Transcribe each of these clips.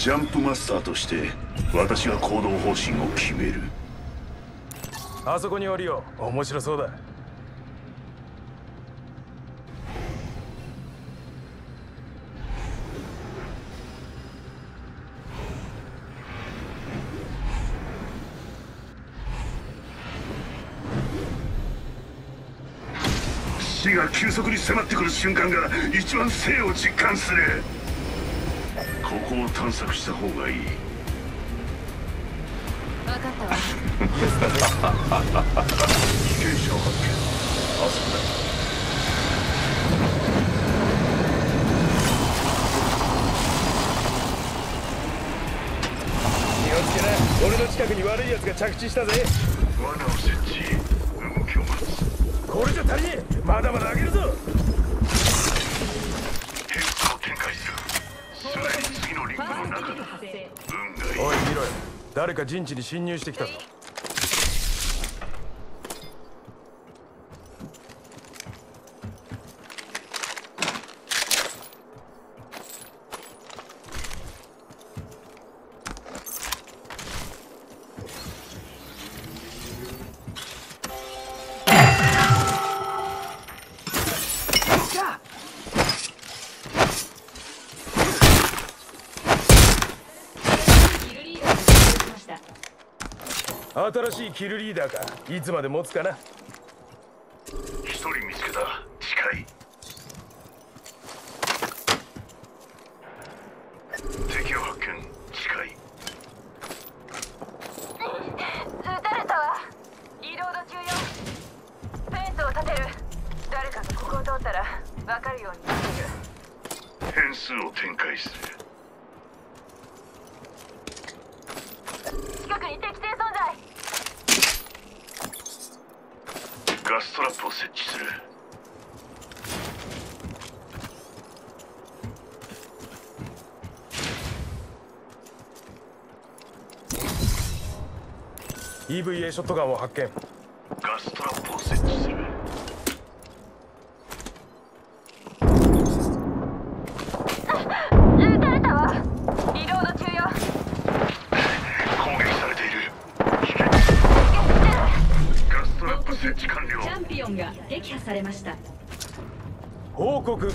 ジャンプマスターとして私が行動方針を決める。あそこに降りよう。面白そうだ。死が急速に迫ってくる瞬間が一番生を実感するここを探索した方がいい。分かったわ。被験者を発見あそこだ気をつけな俺の近くに悪い奴が着地したぜ。罠を設置。動きを待つ。これじゃ足りねえ。まだまだ上げるぞ誰か陣地に侵入してきたぞ。新しいキルリーダーか。いつまで持つかな。一人見つけた。近い。敵を発見。近い。撃たれたわ。リロード中よフェンスを立てる。誰かがここを通ったら分かるようになってる。変数を展開する近くに敵性存在ガストラップを設置する。EVA ショットガンを発見。ガストラップれました。報告。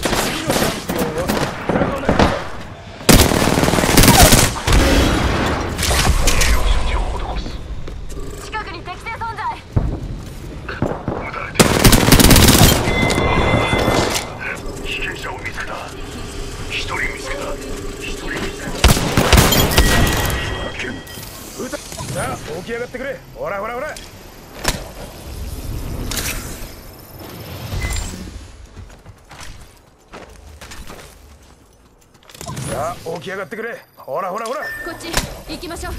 き上がってくれ。ほらほらほら。こっち行きましょう。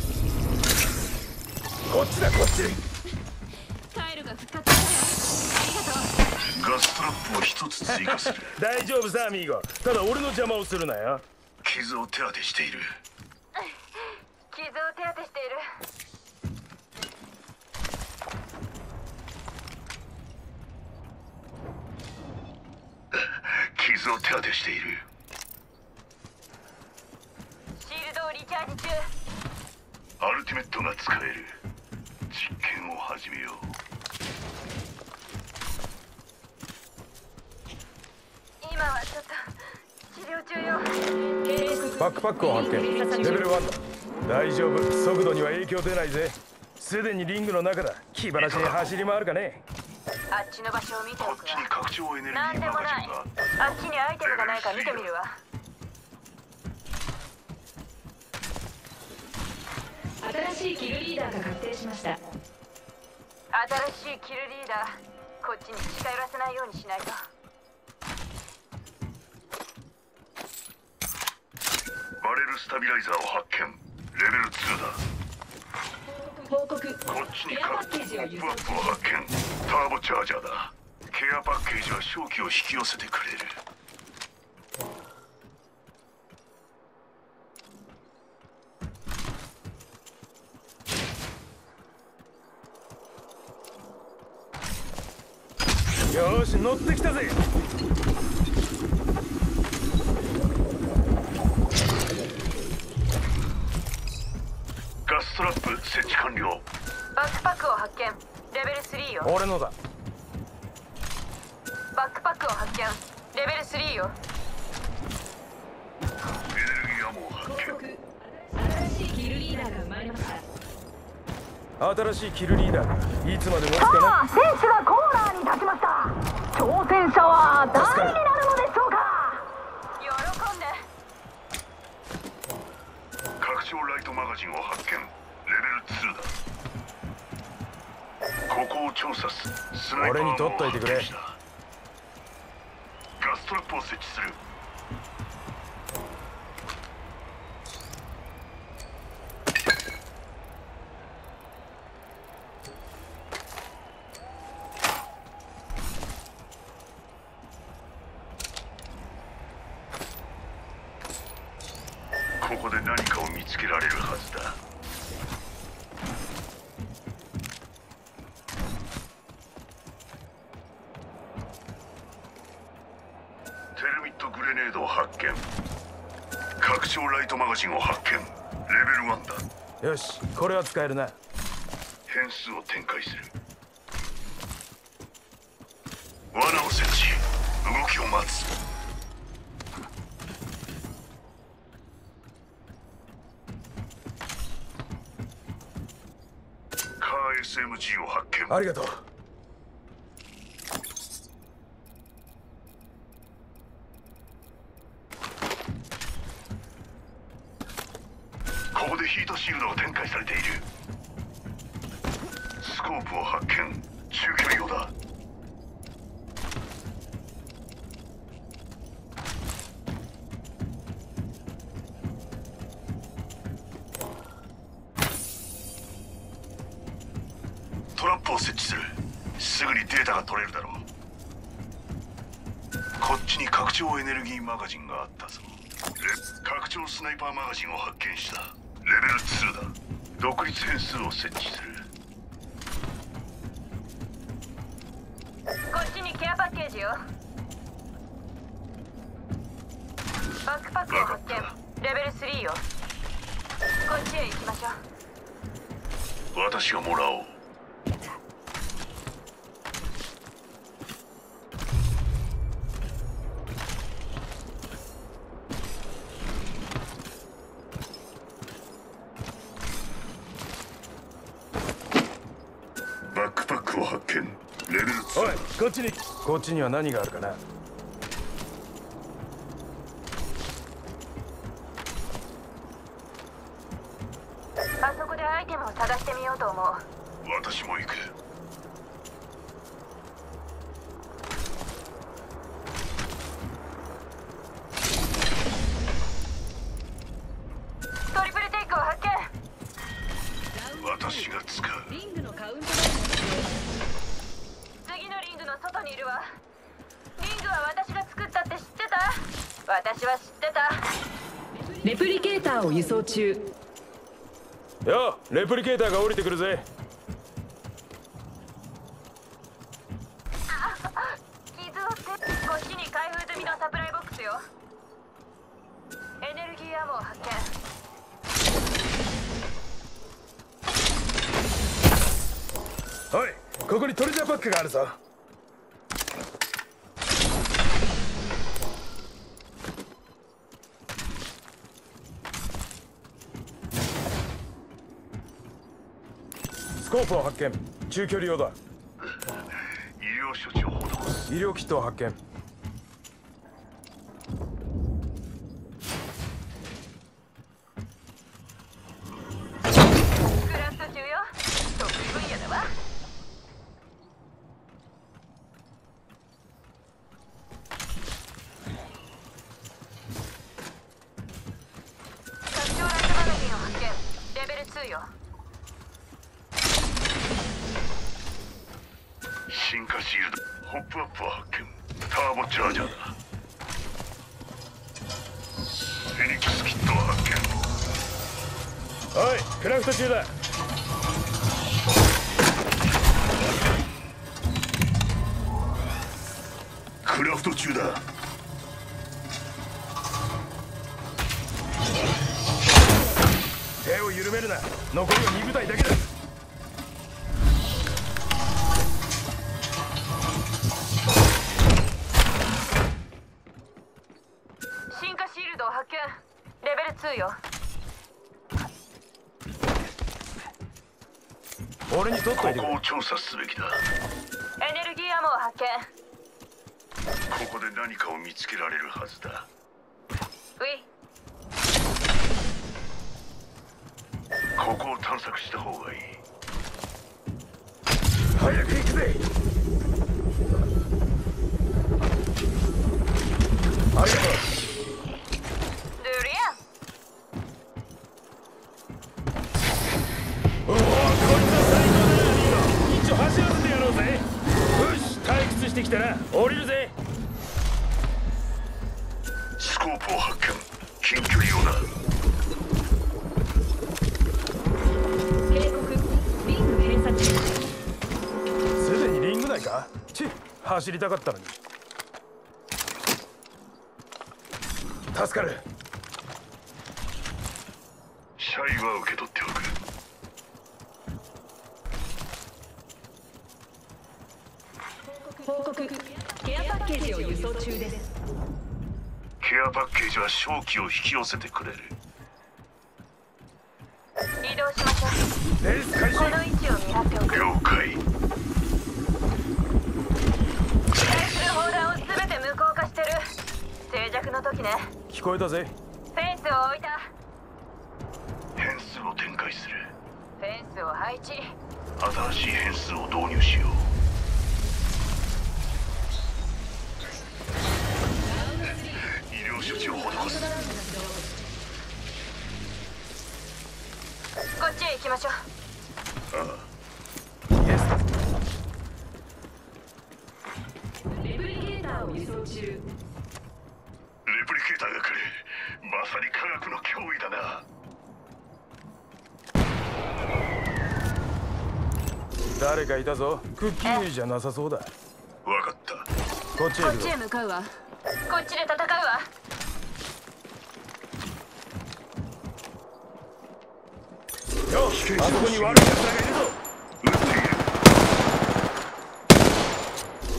こっちだこっち。カエルが復活したよありがとう。ガストラップを一つ追加する。大丈夫さアミーゴ。ただ俺の邪魔をするなよ。傷を手当てしている。傷を手当てしている。傷を手当てしているシールドをリチャージ中アルティメットが使える実験を始めよう。今はちょっと治療中よバックパックを発見。レベル1だ。大丈夫。速度には影響出ないぜ。すでにリングの中だ。気晴らしに走り回るかね。あっちの場所を見てこっちにおくわ拡張エネルギーマでもないガジンがあっちにアイテムがないか見てみるわ新しいキルリーダーが確定しました。新しいキルリーダーこっちに近寄らせないようにしないと。バレルスタビライザーを発見。レベル2だ。報告。こっちにカッケージを輸ポップアップを発見。ターボチャージャーだ。ケアパッケージは正気を引き寄せてくれるし乗ってきたぜ。ストラップ設置完了。バックパックを発見。レベル3よ。俺のだ。バックパックを発見。レベル3よ。エネルギーアモを発見。新しいキルリーダーが生まれました新しいキルリーダー。いつまで持つかな。さあ選手がコーナーに立ちました。挑戦者は誰になるのでしょうか？喜んで。拡張ライトマガジンを発見。レベル2だ。ここを調査す。スナイパー俺に取っといてくれ。アームを発見した。ガストラップを設置するここで何かを見つけられるはずだテルミットグレネードを発見。拡張ライトマガジンを発見。レベル1だ。よしこれは使えるな。変数を展開する。罠を設置。動きを待つ。カー SMG を発見。ありがとうを設置する。すぐにデータが取れるだろう。こっちに拡張エネルギーマガジンがあったぞ。レ拡張スナイパーマガジンを発見した。レベル2だ。独立変数を設置する。こっちにケアパッケージよ。バックパックを発見。レベル3よ。こっちへ行きましょう。私がもらおうちに。こっちには何があるかな？あそこでアイテムを探してみようと思う。私も行く私は知ってた。レプリケーターを輸送中。よレプリケーターが降りてくるぜスコープを発見。中距離用だ。医療処置を施す。医療キットを発見。クラフト中よ得意分野だわ拡張ライトマガジンを発見レベル2よ進化シールドホップアップを発見。ターボチャージャーだ。フェニックスキットを発見。おいクラフト中だ。クラフト中だ。手を緩めるな。残りは2部隊だけだ。俺にといてここを調査すべきだ。エネルギーアモを発見。ここで何かを見つけられるはずだ。ウィ。ここを探索した方がいい。早く行くぜ。ありがとうしてきたら降りるぜ。スコープを発見。近距離用だ警告。リング閉鎖中。すでにリング内か？ち走りたかったのに。助かる。シャイは受け取っておく報告。ケアパッケージを輸送中です。ケアパッケージは正気を引き寄せてくれる。ア移動しましょう。レース開始この位置を見張っておく。了解。対する砲弾を全て無効化してる。静寂の時ね。聞こえたぜ。フェンスを置いた。変数を展開する。フェンスを配置。新しい変数を導入しよう処置を施すこっちへ行きましょうイエスレプリケーターを輸送中レプリケーターが来る。まさに科学の脅威だな。誰かいたぞ。クッキーじゃなさそうだ。わかった。こっちへこっち行くぞへ向かうわ。こっちで戦うわよしあそこに悪い奴らがいるぞ。撃っている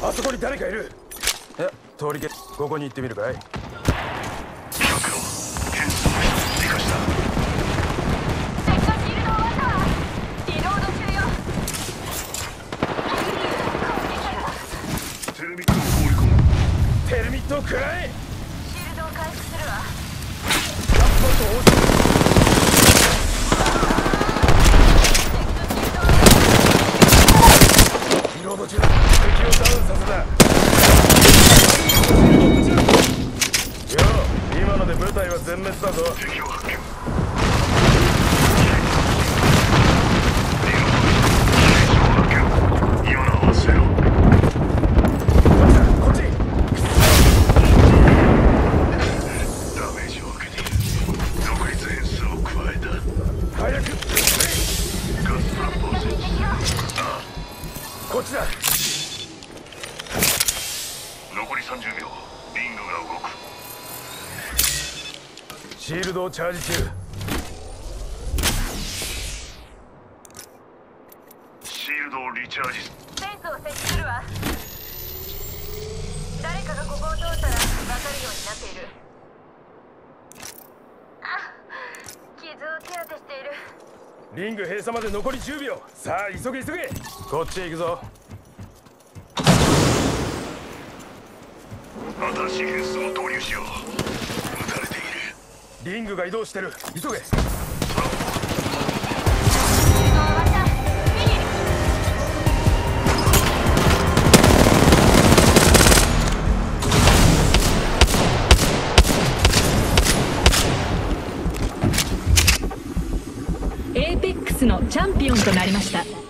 あそこに誰かいる。いや通りけここに行ってみるかい？食らえシールドを回復するわ。カッパと応じリロード中だ敵をダウンさせたよう今ので部隊は全滅だぞ敵を発見こっちだ30秒。リングが動く。シールドをチャージ中。シールドをリチャージ。すフェンスを設置するわ。誰かがここを通ったら分かるようになっている。あ傷を手当てしている。リング閉鎖まで残り10秒。さあ急げ急げ。こっちへ行くぞ新しい変数を導入しよう。撃たれている。リングが移動してる。急げ。エーペックスのチャンピオンとなりました。